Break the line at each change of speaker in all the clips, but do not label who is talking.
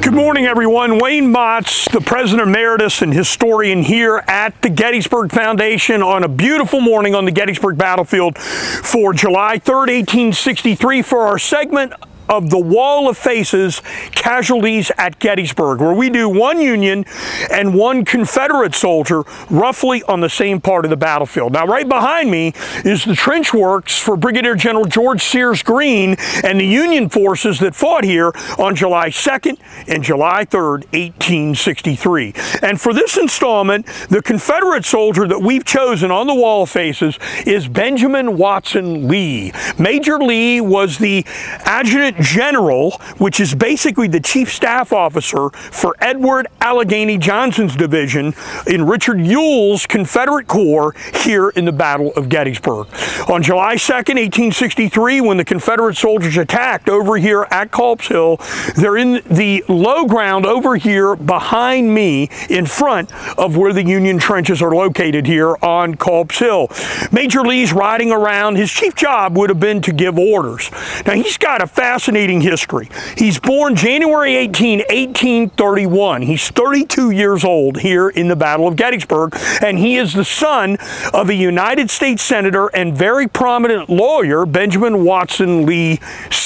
Good morning, everyone. Wayne Motts, the president emeritus and historian here at the Gettysburg Foundation on a beautiful morning on the Gettysburg battlefield for July 3rd, 1863 for our segment of the Wall of Faces casualties at Gettysburg, where we do one Union and one Confederate soldier roughly on the same part of the battlefield. Now, right behind me is the trench works for Brigadier General George Sears Greene and the Union forces that fought here on July 2nd and July 3rd, 1863. And for this installment, the Confederate soldier that we've chosen on the Wall of Faces is Benjamin Watkins Leigh. Major Leigh was the adjutant general, which is basically the chief staff officer for Edward Allegheny Johnson's division in Richard Ewell's Confederate Corps here in the Battle of Gettysburg. On July 2nd, 1863, when the Confederate soldiers attacked over here at Culp's Hill, they're in the low ground over here behind me in front of where the Union trenches are located here on Culp's Hill. Major Leigh's riding around. His chief job would have been to give orders. Now, he's got a fast fascinating history. He's born January 18, 1831. He's 32 years old here in the Battle of Gettysburg, and he is the son of a United States Senator and very prominent lawyer, Benjamin Watkins Leigh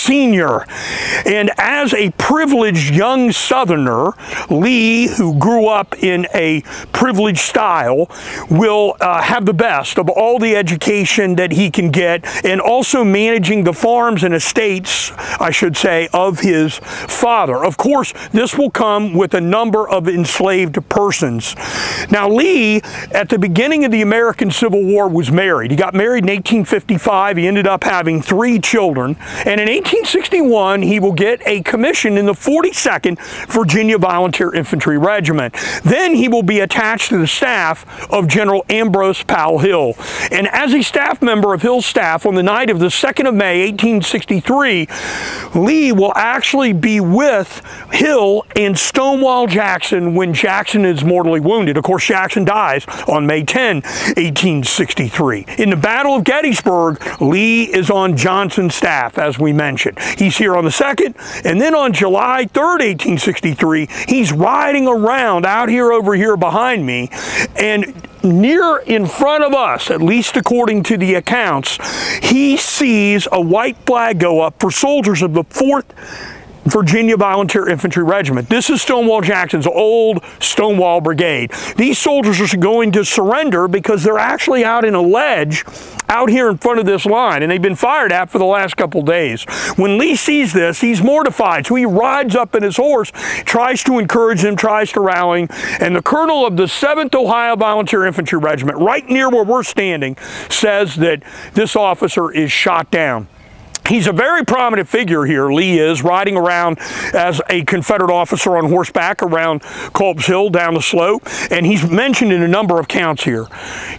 Sr. And as a privileged young Southerner, Leigh, who grew up in a privileged style, will uh, have the best of all the education that he can get and also managing the farms and estates, I should say, of his father. Of course, this will come with a number of enslaved persons. Now, Leigh, at the beginning of the American Civil War, was married. He got married in 1855. He ended up having three children. And in 1861, he will get a commission in the 42nd Virginia Volunteer Infantry Regiment. Then he will be attached to the staff of General Ambrose Powell Hill. And as a staff member of Hill's staff on the night of the 2nd of May, 1863, Leigh will actually be with Hill and Stonewall Jackson when Jackson is mortally wounded. Of course, Jackson dies on May 10, 1863. In the Battle of Gettysburg, Leigh is on Johnson's staff, as we mentioned. He's here on the 2nd, and then on July 3rd, 1863, he's riding around out here over here behind me, and near in front of us, at least according to the accounts, he sees a white flag go up for soldiers of the 4th Virginia Volunteer Infantry Regiment. This is Stonewall Jackson's old Stonewall Brigade. These soldiers are going to surrender because they're actually out in a ledge out here in front of this line, and they've been fired at for the last couple days. When Leigh sees this, he's mortified, so he rides up in his horse, tries to encourage them, tries to rally, and the colonel of the 7th Ohio Volunteer Infantry Regiment, right near where we're standing, says that this officer is shot down. He's a very prominent figure here, Leigh is, riding around as a Confederate officer on horseback around Culp's Hill down the slope, and he's mentioned in a number of counts here.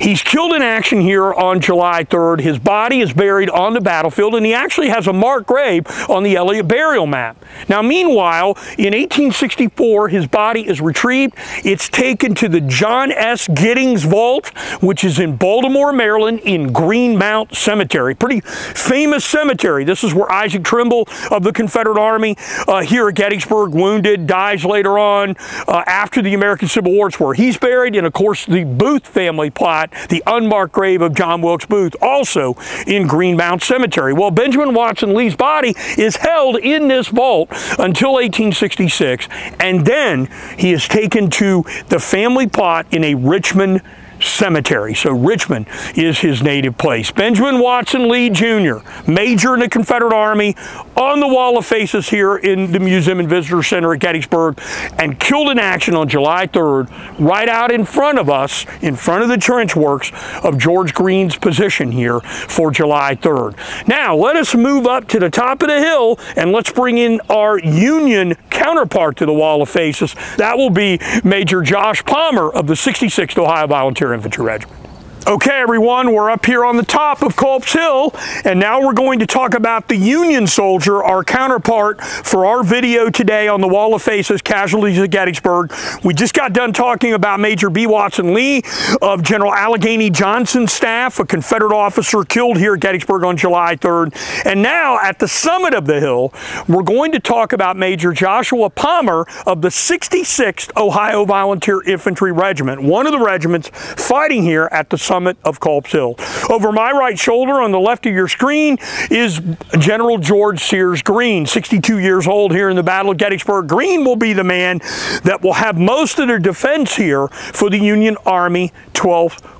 He's killed in action here on July 3rd. His body is buried on the battlefield, and he actually has a marked grave on the Elliott burial map. Now, meanwhile, in 1864, his body is retrieved. It's taken to the John S. Giddings Vault, which is in Baltimore, Maryland, in Greenmount Cemetery. Pretty famous cemetery this is where Isaac Trimble of the Confederate Army uh, here at Gettysburg, wounded, dies later on uh, after the American Civil War. It's where he's buried. And of course, the Booth family plot, the unmarked grave of John Wilkes Booth, also in Greenmount Cemetery. Well, Benjamin Watkins Leigh's body is held in this vault until 1866. And then he is taken to the family plot in a Richmond Cemetery. So Richmond is his native place. Benjamin Watkins Leigh Jr., Major in the Confederate Army, on the Wall of Faces here in the Museum and Visitor Center at Gettysburg, and killed in action on July 3rd, right out in front of us, in front of the trench works of George Greene's position here for July 3rd. Now, let us move up to the top of the hill and let's bring in our Union counterpart to the Wall of Faces. That will be Major Josh Palmer of the 66th Ohio Volunteer Infantry Regiment. Okay, everyone, we're up here on the top of Culp's Hill, and now we're going to talk about the Union soldier, our counterpart for our video today on the Wall of Faces, Casualties at Gettysburg. We just got done talking about Major B. Watkins Leigh of General Allegheny Johnson's staff, a Confederate officer killed here at Gettysburg on July 3rd. And now, at the summit of the hill, we're going to talk about Major Joshua Palmer of the 66th Ohio Volunteer Infantry Regiment, one of the regiments fighting here at the summit summit of Culp's Hill. Over my right shoulder on the left of your screen is General George Sears Greene, 62 years old here in the Battle of Gettysburg. Greene will be the man that will have most of their defense here for the Union Army 12th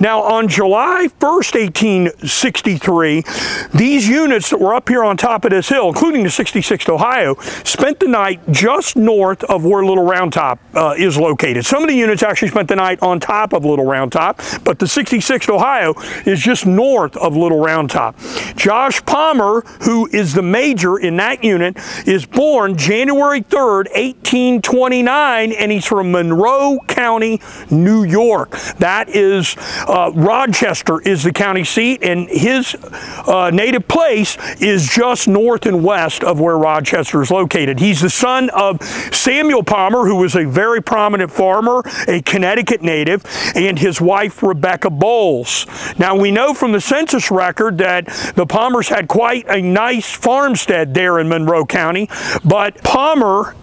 Now, on July 1st, 1863, these units that were up here on top of this hill, including the 66th Ohio, spent the night just north of where Little Round Top uh, is located. Some of the units actually spent the night on top of Little Round Top, but the 66th Ohio is just north of Little Round Top. Josh Palmer, who is the major in that unit, is born January 3rd, 1829, and he's from Monroe County, New York. That is uh, Rochester is the county seat, and his uh, native place is just north and west of where Rochester is located. He's the son of Samuel Palmer, who was a very prominent farmer, a Connecticut native, and his wife Rebecca Bowles. Now we know from the census record that the Palmers had quite a nice farmstead there in Monroe County, but Palmer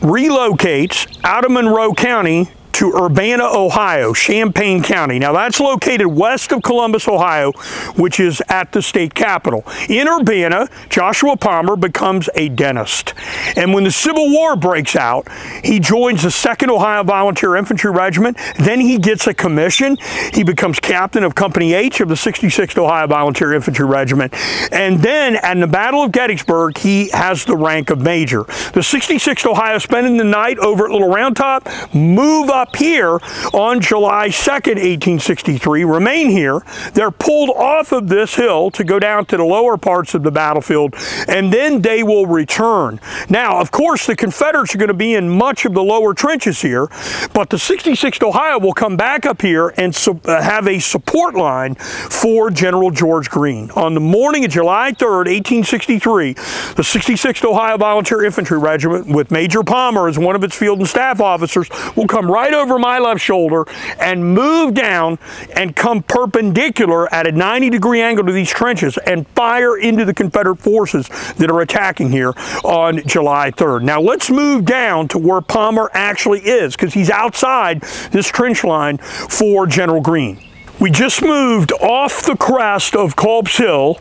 relocates out of Monroe County to Urbana, Ohio, Champaign County. Now that's located west of Columbus, Ohio, which is at the state capital. In Urbana, Joshua Palmer becomes a dentist. And when the Civil War breaks out, he joins the 2nd Ohio Volunteer Infantry Regiment. Then he gets a commission. He becomes captain of Company H of the 66th Ohio Volunteer Infantry Regiment. And then at the Battle of Gettysburg, he has the rank of major. The 66th Ohio spending the night over at Little Round Top, move up up here on July 2nd, 1863, remain here. They're pulled off of this hill to go down to the lower parts of the battlefield, and then they will return. Now, of course, the Confederates are going to be in much of the lower trenches here, but the 66th Ohio will come back up here and uh, have a support line for General George Greene. On the morning of July 3rd, 1863, the 66th Ohio Volunteer Infantry Regiment, with Major Palmer as one of its field and staff officers, will come right over my left shoulder and move down and come perpendicular at a 90 degree angle to these trenches and fire into the Confederate forces that are attacking here on July 3rd. Now let's move down to where Palmer actually is because he's outside this trench line for General Greene. We just moved off the crest of Culp's Hill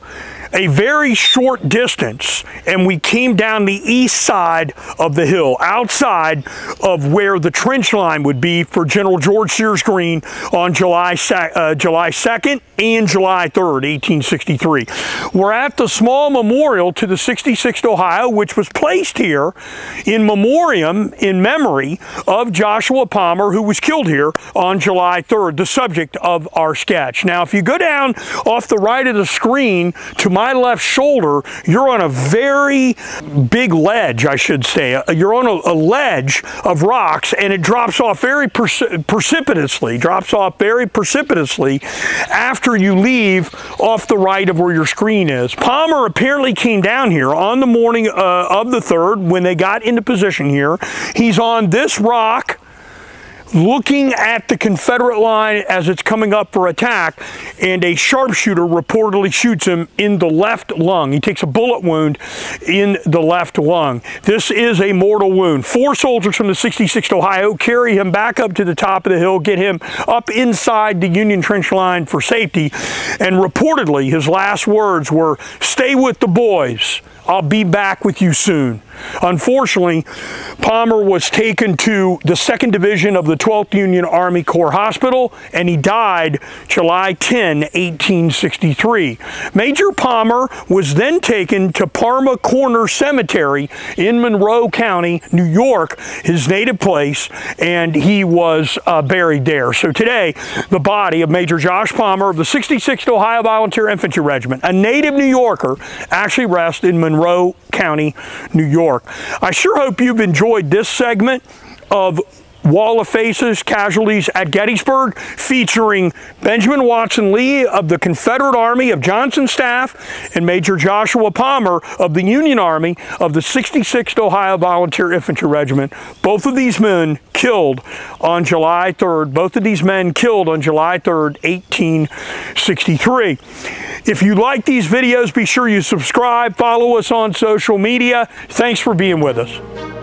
a very short distance and we came down the east side of the hill, outside of where the trench line would be for General George Sears Greene on July, uh, July 2nd and July 3rd, 1863. We're at the small memorial to the 66th Ohio, which was placed here in memoriam, in memory of Joshua Palmer, who was killed here on July 3rd, the subject of our sketch. Now, if you go down off the right of the screen to my left shoulder, you're on a very big ledge, I should say. Uh, you're on a, a ledge of rocks and it drops off very precipitously, drops off very precipitously after you leave off the right of where your screen is. Palmer apparently came down here on the morning uh, of the 3rd when they got into position here. He's on this rock looking at the Confederate line as it's coming up for attack, and a sharpshooter reportedly shoots him in the left lung. He takes a bullet wound in the left lung. This is a mortal wound. Four soldiers from the 66th Ohio carry him back up to the top of the hill, get him up inside the Union trench line for safety, and reportedly his last words were, stay with the boys. I'll be back with you soon. Unfortunately, Palmer was taken to the 2nd Division of the 12th Union Army Corps Hospital and he died July 10, 1863. Major Palmer was then taken to Parma Corner Cemetery in Monroe County, New York, his native place, and he was uh, buried there. So today, the body of Major Josh Palmer of the 66th Ohio Volunteer Infantry Regiment, a native New Yorker, actually rests in Monroe County, New York. I sure hope you've enjoyed this segment of Wall of Faces, Casualties at Gettysburg, featuring Benjamin Watkins Leigh of the Confederate Army of Johnson's staff and Major Joshua Palmer of the Union Army of the 66th Ohio Volunteer Infantry Regiment. Both of these men killed on July 3rd. Both of these men killed on July 3rd, 1863. If you like these videos, be sure you subscribe, follow us on social media. Thanks for being with us.